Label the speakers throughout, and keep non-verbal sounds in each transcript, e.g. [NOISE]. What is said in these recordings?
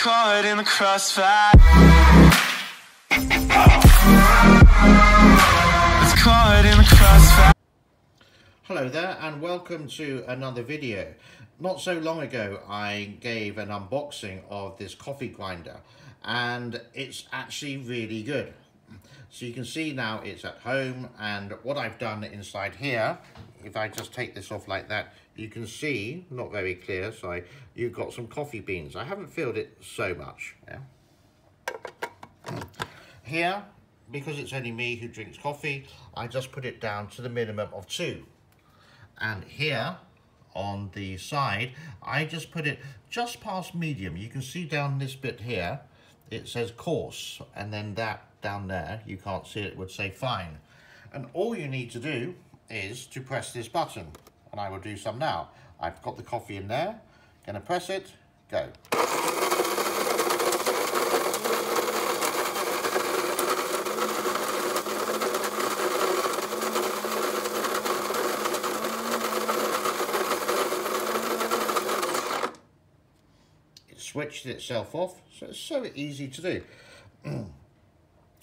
Speaker 1: caught in the crossfire.
Speaker 2: Hello there and welcome to another video. Not so long ago I gave an unboxing of this coffee grinder and it's actually really good. So you can see now it's at home and what I've done inside here, if I just take this off like that, you can see, not very clear, so you've got some coffee beans. I haven't filled it so much. Yeah. Here, because it's only me who drinks coffee, I just put it down to the minimum of two. And here, on the side, I just put it just past medium. You can see down this bit here, it says coarse, and then that down there, you can't see it, would say fine. And all you need to do is to press this button, and I will do some now. I've got the coffee in there, gonna press it, go. It switched itself off, so it's so easy to do. [CLEARS THROAT]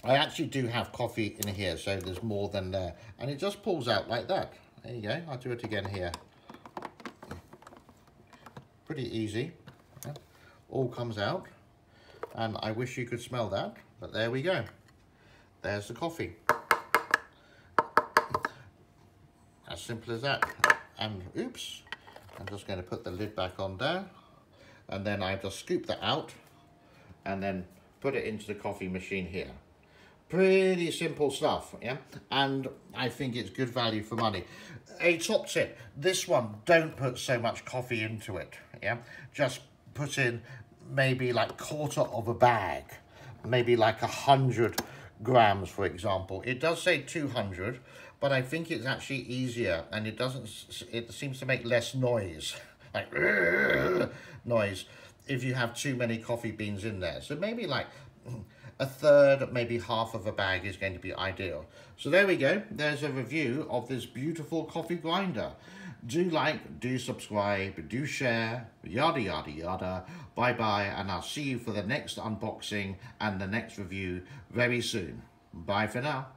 Speaker 2: I actually do have coffee in here, so there's more than there. And it just pulls out like that. There you go. I'll do it again here. Pretty easy. All comes out. And I wish you could smell that, but there we go. There's the coffee. As simple as that. And oops, I'm just going to put the lid back on there. And then I just scoop that out and then put it into the coffee machine here. Pretty simple stuff, yeah? And I think it's good value for money. A top tip, this one, don't put so much coffee into it, yeah? Just put in maybe like quarter of a bag, maybe like a hundred grams, for example. It does say 200, but I think it's actually easier and it doesn't, it seems to make less noise, [LAUGHS] like [LAUGHS] noise, if you have too many coffee beans in there. So maybe like a third, maybe half of a bag is going to be ideal. So there we go. There's a review of this beautiful coffee grinder. Do like, do subscribe, do share, yada, yada, yada. Bye-bye, and I'll see you for the next unboxing and the next review very soon. Bye for now.